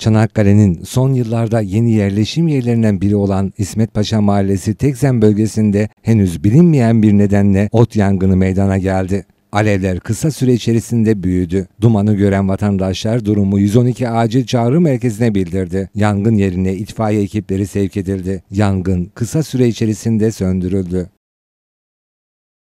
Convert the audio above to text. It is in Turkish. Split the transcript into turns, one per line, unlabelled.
Çanakkale'nin son yıllarda yeni yerleşim yerlerinden biri olan İsmet Paşa Mahallesi Tekzen bölgesinde henüz bilinmeyen bir nedenle ot yangını meydana geldi. Alevler kısa süre içerisinde büyüdü. Dumanı gören vatandaşlar durumu 112 acil çağrı merkezine bildirdi. Yangın yerine itfaiye ekipleri sevk edildi. Yangın kısa süre içerisinde söndürüldü.